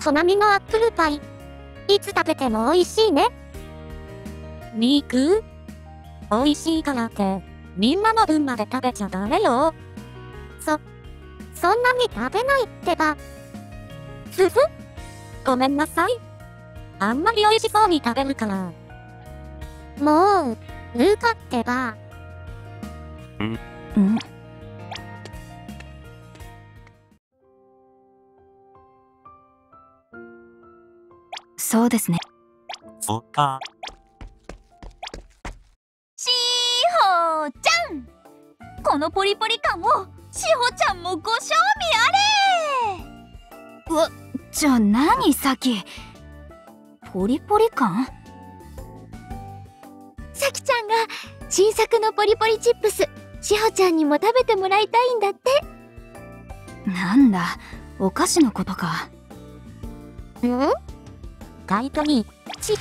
そなみのアップルパイ。いつ食べても美味しいね。ミーク美味しいからって、みんなの分まで食べちゃダメよ。そ、そんなに食べないってば。ふふごめんなさい。あんまり美味しそうに食べるから。もう、ルーカってば。うんそうですね。そっか。しほちゃん。このポリポリ感をしほちゃんもご賞味あれ。じゃあ何さき？ポリポリ感？さきちゃんが新作のポリポリチップス、しほちゃんにも食べてもらいたいんだって。なんだお菓子のことか。ん？ガイドに、ち、